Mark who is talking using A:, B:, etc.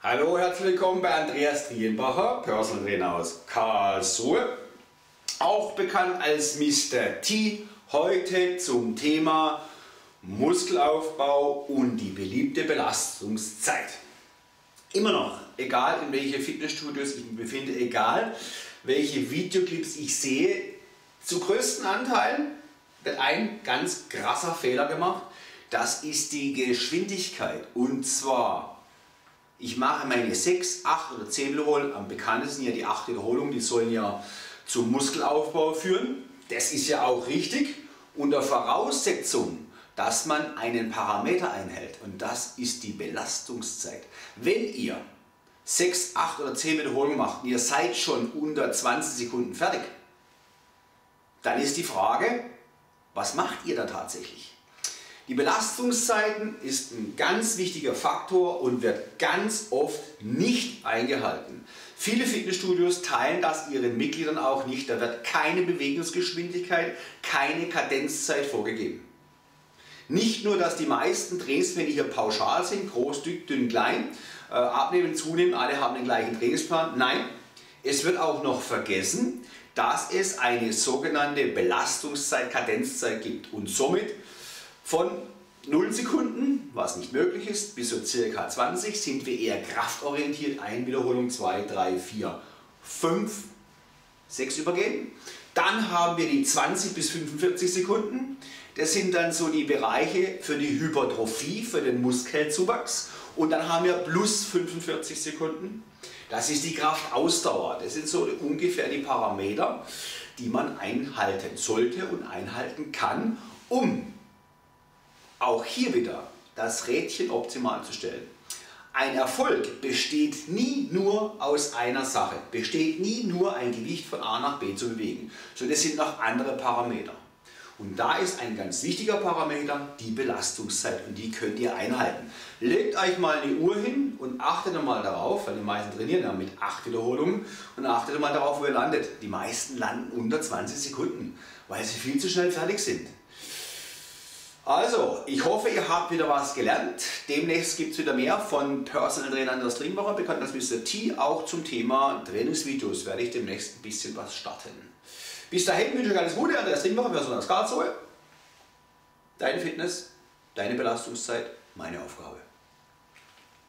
A: Hallo, herzlich willkommen bei Andreas Trienbacher, Personal Trainer aus Karlsruhe, auch bekannt als Mr. T. Heute zum Thema Muskelaufbau und die beliebte Belastungszeit. Immer noch, egal in welche Fitnessstudios ich mich befinde, egal welche Videoclips ich sehe, zu größten Anteilen wird ein ganz krasser Fehler gemacht. Das ist die Geschwindigkeit. Und zwar, ich mache meine 6, 8 oder 10 Wiederholungen, am bekanntesten ja die 8 Wiederholungen, die sollen ja zum Muskelaufbau führen. Das ist ja auch richtig, unter Voraussetzung, dass man einen Parameter einhält und das ist die Belastungszeit. Wenn ihr 6, 8 oder 10 Wiederholungen macht und ihr seid schon unter 20 Sekunden fertig, dann ist die Frage, was macht ihr da tatsächlich? Die Belastungszeiten ist ein ganz wichtiger Faktor und wird ganz oft nicht eingehalten. Viele Fitnessstudios teilen das ihren Mitgliedern auch nicht. Da wird keine Bewegungsgeschwindigkeit, keine Kadenzzeit vorgegeben. Nicht nur, dass die meisten Trainingspläne hier pauschal sind, groß, dick, dünn, klein, äh, abnehmen, zunehmen, alle haben den gleichen Trainingsplan. Nein, es wird auch noch vergessen, dass es eine sogenannte Belastungszeit, Kadenzzeit gibt und somit von 0 Sekunden, was nicht möglich ist, bis so circa 20 sind wir eher kraftorientiert. Ein Wiederholung, 2, 3, 4, 5, 6 übergehen. Dann haben wir die 20 bis 45 Sekunden. Das sind dann so die Bereiche für die Hypertrophie, für den Muskelzuwachs. Und dann haben wir plus 45 Sekunden. Das ist die Kraftausdauer. Das sind so ungefähr die Parameter, die man einhalten sollte und einhalten kann, um auch hier wieder das Rädchen optimal zu stellen. Ein Erfolg besteht nie nur aus einer Sache, besteht nie nur ein Gewicht von A nach B zu bewegen, sondern es sind noch andere Parameter. Und da ist ein ganz wichtiger Parameter die Belastungszeit und die könnt ihr einhalten. Legt euch mal eine Uhr hin und achtet mal darauf, weil die meisten trainieren ja mit 8 Wiederholungen und achtet mal darauf, wo ihr landet. Die meisten landen unter 20 Sekunden, weil sie viel zu schnell fertig sind. Also, ich hoffe, ihr habt wieder was gelernt. Demnächst gibt es wieder mehr von Personal Trainer Anders Triembacher, bekannt als Mr. T. Auch zum Thema Trainingsvideos werde ich demnächst ein bisschen was starten. Bis dahin wünsche ich euch alles Gute, Andreas Triembacher, Personal aus Karlsruhe. Deine Fitness, deine Belastungszeit, meine Aufgabe.